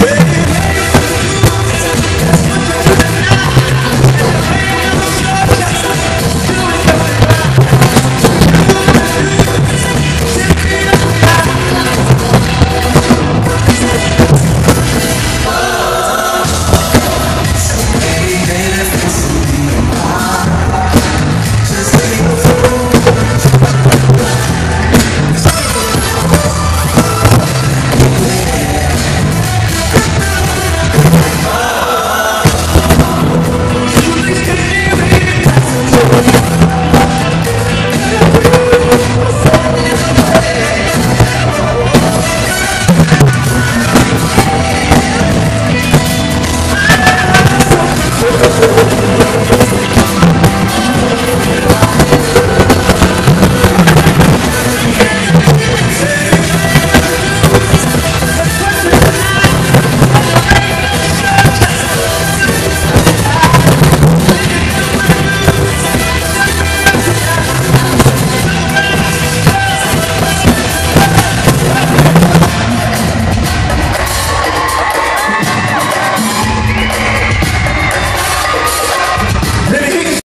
Hey.